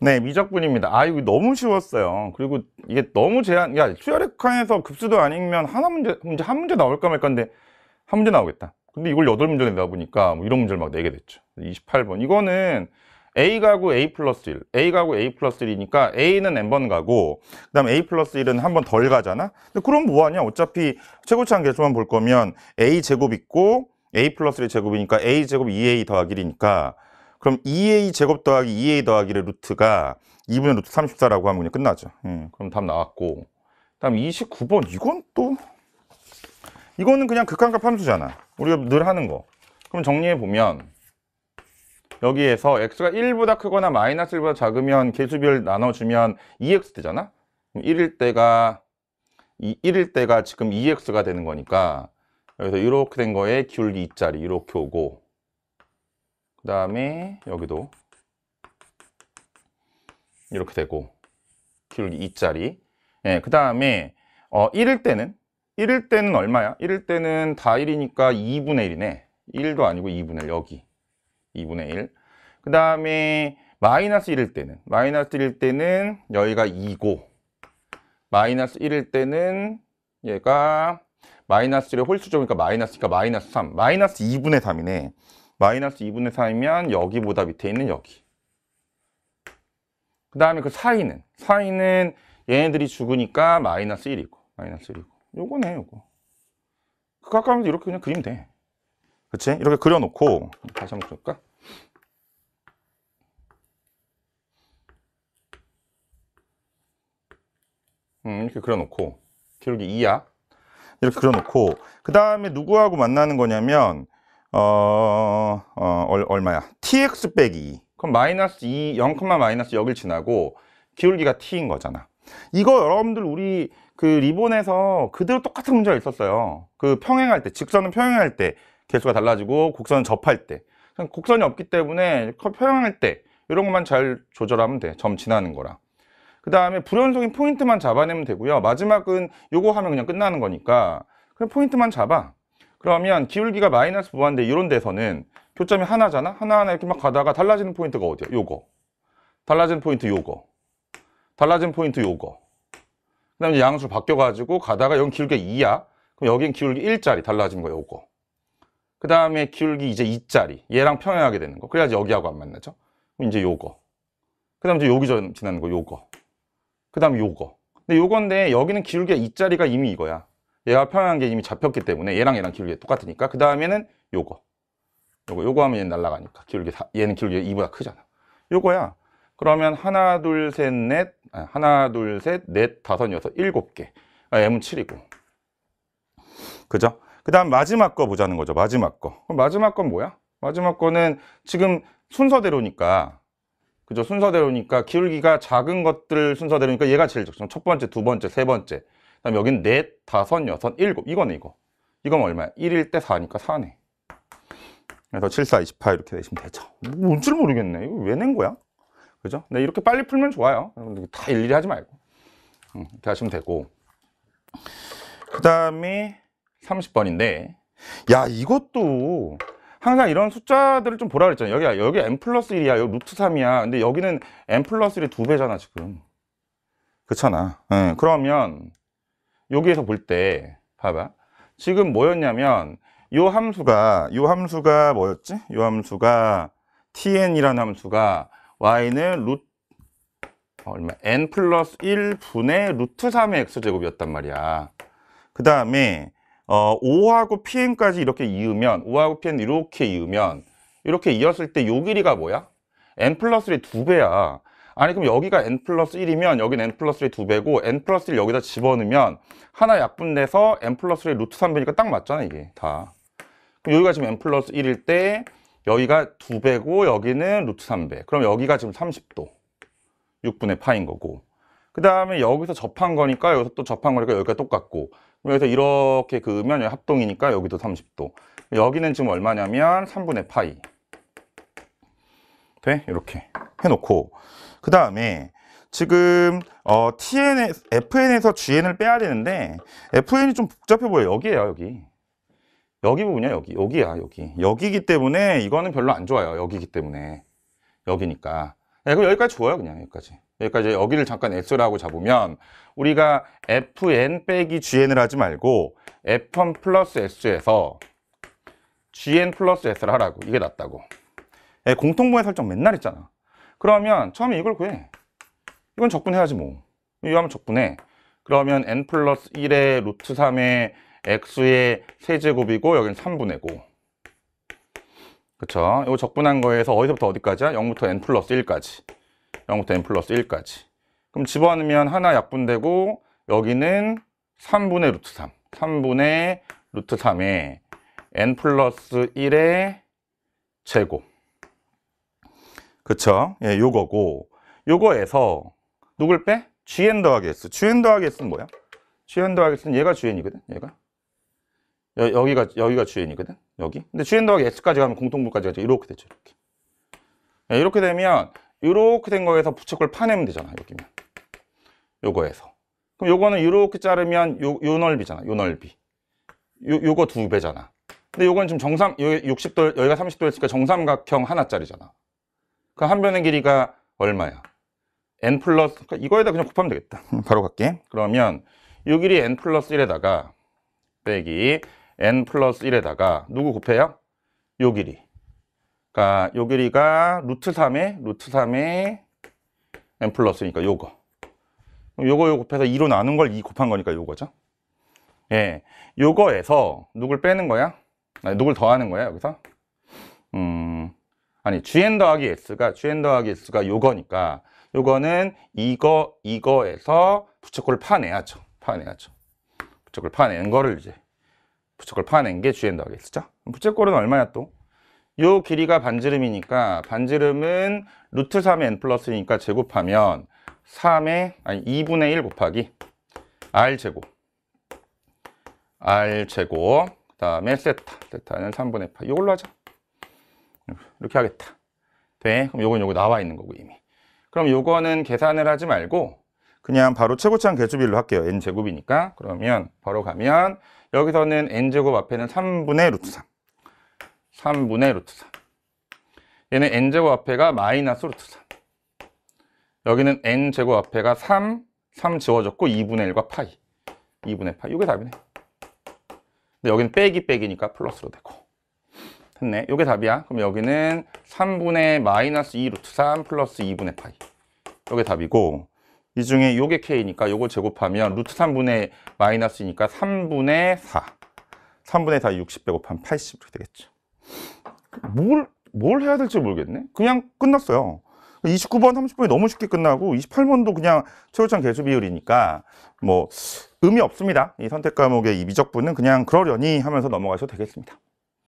네, 미적분입니다. 아, 이거 너무 쉬웠어요. 그리고 이게 너무 제한, 야, 수열액칸에서 급수도 아니면 하나 문제, 문제, 한 문제 나올까 말까 인데 한 문제 나오겠다. 근데 이걸 여덟 문제 내다 보니까 뭐 이런 문제를 막 내게 됐죠. 28번. 이거는 A 가구 A 플러스 1, A 가구 A 플러스 1이니까 A는 n번 가고, 그 다음에 A 플러스 1은 한 번 덜 가잖아? 근데 그럼 뭐하냐? 어차피 최고차항 계수만 볼 거면 A 제곱 있고, A 플러스 1 제곱이니까 A 제곱 2A 더하기 1이니까, 그럼 2A 제곱 더하기 2A 더하기 1의 루트가 2분의 루트 34라고 하면 끝나죠. 예, 그럼 답 나왔고. 그 다음 29번, 이건 또, 이거는 그냥 극한값 함수잖아. 우리가 늘 하는 거. 그럼 정리해 보면, 여기에서 x가 1보다 크거나 마이너스 1보다 작으면 개수별 나눠주면 2x 되잖아? 그럼 1일 때가, 1일 때가 지금 2x가 되는 거니까, 여기서 이렇게 된 거에 기울기 2짜리 이렇게 오고, 그 다음에 여기도 이렇게 되고, 기울기 2짜리. 예, 그 다음에, 어, 1일 때는, 1일 때는 얼마야? 1일 때는 다 1이니까 2분의 1이네. 1도 아니고 2분의 1, 여기. 2분의 1. 그 다음에 마이너스 1일 때는 마이너스 1일 때는 여기가 2고 마이너스 1일 때는 얘가 마이너스 1의 홀수적이니까 마이너스니까 마이너스 3 마이너스 2분의 3이네 마이너스 2분의 3이면 여기보다 밑에 있는 여기. 그 다음에 그 사이는 사이는 얘네들이 죽으니까 마이너스 1이고 마이너스 1이고. 요거네 요거. 가까우면서 이렇게 그냥 그리면 돼. 그치? 이렇게 그려놓고 다시 한번 볼까? 음, 이렇게 그려놓고. 기울기 2야. 이렇게 그려놓고. 그 다음에 누구하고 만나는 거냐면 어, 어 얼, 얼마야? tx 빼기. 2 그럼 마이너스 2, 0, 마이너스 여길 지나고 기울기가 t인 거잖아. 이거 여러분들 우리 그 리본에서 그대로 똑같은 문제가 있었어요. 그 평행할 때 직선은 평행할 때 개수가 달라지고 곡선은 접할 때. 곡선이 없기 때문에 평행할 때 이런 것만 잘 조절하면 돼. 점 지나는 거랑. 그 다음에 불연속인 포인트만 잡아내면 되고요. 마지막은 요거 하면 그냥 끝나는 거니까 그냥 포인트만 잡아 그러면 기울기가 마이너스 무한대 이런 데서는 교점이 하나잖아? 하나하나 이렇게 막 가다가 달라지는 포인트가 어디야? 요거. 달라지는 포인트 요거. 달라진 포인트 요거. 그 다음에 양수 바뀌어가지고 가다가 여기 기울기가 2야? 그럼 여긴 기울기 1짜리 달라진 거 요거. 그 다음에 기울기 이제 2짜리. 얘랑 평행하게 되는 거. 그래야지 여기하고 안 만나죠? 그럼 이제 요거. 그 다음 이제 여기 전 지나는 거 요거. 그 다음 요거. 근데 요건데 여기는 기울기가 2짜리가 이미 이거야 얘가 평행한 게 이미 잡혔기 때문에 얘랑 얘랑 기울기가 똑같으니까 그 다음에는 요거 요거 요거 하면 얘는 날아가니까 기울기 얘는 기울기가 2보다 크잖아 요거야 그러면 하나 둘 셋넷 아, 하나 둘 셋 넷 다섯 여섯 일곱 개 아, m은 7이고 그죠? 그 다음 마지막 거 보자는 거죠. 마지막 거. 그럼 마지막 건 뭐야? 마지막 거는 지금 순서대로니까 그죠? 순서대로니까 기울기가 작은 것들 순서대로니까 얘가 제일 적죠. 첫 번째, 두 번째, 세 번째. 그다음 여기는 넷, 다섯, 여섯, 일곱. 이거네 이거. 이건 얼마야? 1일 때 4니까 4네. 그래서 7, 4, 28 이렇게 내시면 되죠. 뭔지 모르겠네. 이거 왜 낸 거야? 그죠? 네, 이렇게 빨리 풀면 좋아요. 다 일일이 하지 말고. 이렇게 하시면 되고. 그 다음에 30번인데 야 이것도 항상 이런 숫자들을 좀 보라 그랬잖아요 여기 여기 n 플러스 1이야 여기 루트 3이야 근데 여기는 n 플러스 1의 두 배잖아 지금 그렇잖아 네, 그러면 여기에서 볼 때 봐봐. 지금 뭐였냐면 요 함수가 요 함수가 뭐였지? 요 함수가 tn이라는 함수가 y는 루트 얼마? n 플러스 1분의 루트 3의 x제곱이었단 말이야. 그 다음에 어, O하고 pn까지 이렇게 이으면 O하고 pn 이렇게 이으면 이렇게 이었을 때 요 길이가 뭐야? n 플러스 1의 두배야 아니 그럼 여기가 n 플러스 1이면 여기는 n 플러스 1의 두배고 n 플러스 1 여기다 집어넣으면 하나 약분돼서 n 플러스 1의 루트 3배니까 딱 맞잖아 이게 다. 그럼 여기가 지금 n 플러스 1일 때 여기가 두배고 여기는 루트 3배. 그럼 여기가 지금 30도. 6분의 파인 거고. 그 다음에 여기서 접한 거니까 여기서 또 접한 거니까 여기가 똑같고. 그래서 이렇게 그으면 합동이니까 여기도 30도. 여기는 지금 얼마냐면 3분의 파이. 돼? 이렇게 해놓고 그 다음에 지금 어, TN, FN에서 GN을 빼야 되는데 FN이 좀 복잡해 보여요 여기에요 여기 여기 부분이야 여기 여기야 여기 여기기 때문에 이거는 별로 안 좋아요 여기기 때문에 여기니까 네, 그럼 여기까지 좋아요, 그냥 여기까지. 여기까지 여기를 잠깐 S라고 잡으면 우리가 Fn 빼기 Gn을 하지 말고 F1 플러스 S에서 Gn 플러스 S를 하라고. 이게 낫다고. 예, 공통분해 설정 맨날 했잖아. 그러면 처음에 이걸 구해. 이건 적분해야지 뭐. 이거 하면 적분해. 그러면 n 플러스 1의 루트 3의 x의 세제곱이고 여기는 3분의 9. 그쵸? 이거 적분한 거에서 어디서부터 어디까지야? 0부터 n 플러스 1까지. 0부터 n 플러스 1까지. 그럼 집어넣으면 하나 약분되고 여기는 3분의 루트 3. 3분의 루트 3에 n 플러스 1의 제곱. 그쵸? 예, 요거고. 요거에서 누굴 빼? gn 더하기 s. gn 더하기 s는 뭐야? gn 더하기 s는 얘가 gn이거든. 얘가. 여, 여기가 여기가 GN이거든. 여기. 근데 GN 더하기 S까지 가면 공통분까지 가죠. 이렇게 되죠. 이렇게. 네, 이렇게 되면 이렇게 된 거에서 부채꼴 파내면 되잖아. 여기면. 요거에서. 그럼 요거는 이렇게 자르면 요, 요 넓이잖아. 요 넓이. 요, 요거 두 배잖아. 근데 요건 지금 정삼, 여기 60도, 여기가 30도 했으니까 정삼각형 하나짜리잖아. 그 한 변의 길이가 얼마야? n 플러스, 그러니까 이거에다 그냥 곱하면 되겠다. 바로 갈게. 그러면 요 길이 n 플러스 1에다가 빼기 n 플러스 1에다가 누구 곱해요? 요 길이. 그러니까 요 길이가 루트 3에 루트 3에 n 플러스니까 요거. 요거 요 곱해서 2로 나눈 걸 2 곱한 거니까 요거죠. 예. 요거에서 누굴 빼는 거야? 아니, 누굴 더하는 거야, 여기서? 음. 아니, gn 더하기 s가 gn 더하기 s가 요거니까 요거는 이거 이거에서 부채꼴 파내야죠. 파내야죠. 부채꼴 파낸 거를 이제 부채꼴 파낸 게 GN 더하기 S죠. 부채꼴은 얼마야 또? 요 길이가 반지름이니까 반지름은 루트 3의 n 플러스니까 제곱하면 3의 아니 2분의 1 곱하기 r 제곱 r 제곱 그 다음에 세타 세타는 3분의 8 이걸로 하자 이렇게 하겠다. 돼? 그럼 요건 요거 나와 있는 거고 이미. 그럼 요거는 계산을 하지 말고 그냥 바로 최고차항 개수비로 할게요. n 제곱이니까. 그러면 바로 가면 여기서는 n제곱 앞에는 3분의 루트 3 3분의 루트 3 얘는 n제곱 앞에가 마이너스 루트 3 여기는 n제곱 앞에가 3 3 지워졌고 2분의 1과 파이. 2분의 파이. 이게 답이네. 근데 여기는 빼기 빼기니까 플러스로 되고 됐네. 이게 답이야. 그럼 여기는 3분의 마이너스 2 루트 3 플러스 2분의 파이. 이게 답이고 이 중에 요게 k니까 요거 제곱하면 루트 3분의 마이너스니까 3분의 4 3분의 4 60 빼곱하면 80 이렇게 되겠죠 뭘, 뭘 해야 될지 모르겠네. 그냥 끝났어요. 29번 30번이 너무 쉽게 끝나고 28번도 그냥 최고점 개수 비율이니까 뭐 의미 없습니다. 이 선택 과목의 이 미적분은 그냥 그러려니 하면서 넘어가셔도 되겠습니다